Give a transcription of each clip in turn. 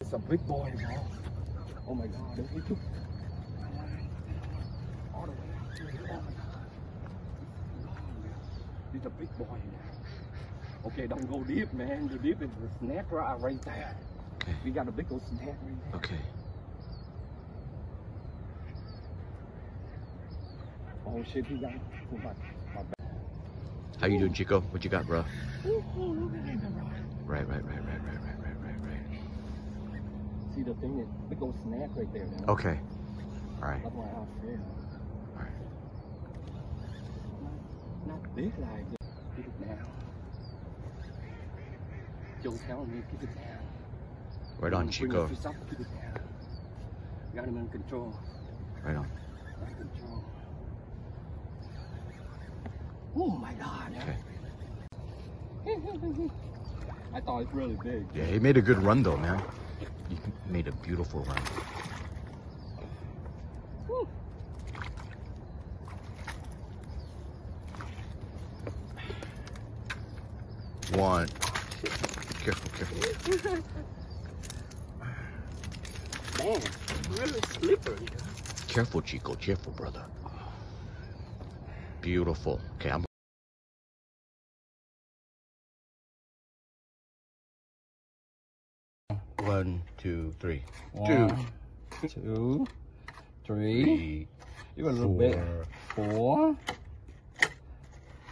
It's a big boy, bro. Oh my god, is he too? All the way out here. Oh my god. He's a big boy now. Okay, don't go deep, man. The deep is the snack right, right there. Okay. We got a big old snack right there. Okay. Oh shit, he got my, my back. How you doing, Chico? What you got, bro? right, right, right, right, right. See the thing is big old snake right there, man. Okay. All right. That's why I was scared. All right. Not, not big like this. Get it down. Joe telling me keep it down. Right on, Chico. it to keep it down. Got him in control. Right on. Control. Oh my god. Okay. I thought it's really big. Yeah, he made a good run though, man. He made a beautiful run. Whew. One. Careful, careful. Man, really slippery. Careful, Chico. Careful, brother. Beautiful. Okay, I'm. One, two, three. One, two, three, Three, even a little bit. four,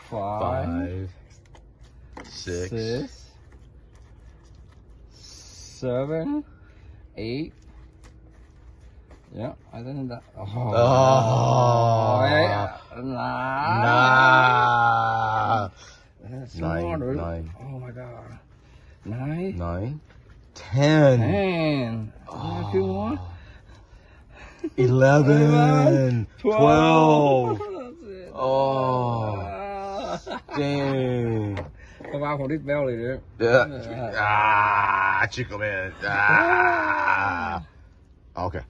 Four, five, five, six, six, seven, eight. Yeah, I think that. Oh, Oh, yeah. Nine. Nah. That's so Nine, nine. Oh my god. Nine. Nine, 10. 10. Oh. Two more? 11. 11 12. 12. oh. Ah. Dang. Come out oh, from this belly, dude. Yeah. Ah, chico man. Ah. ah. Okay.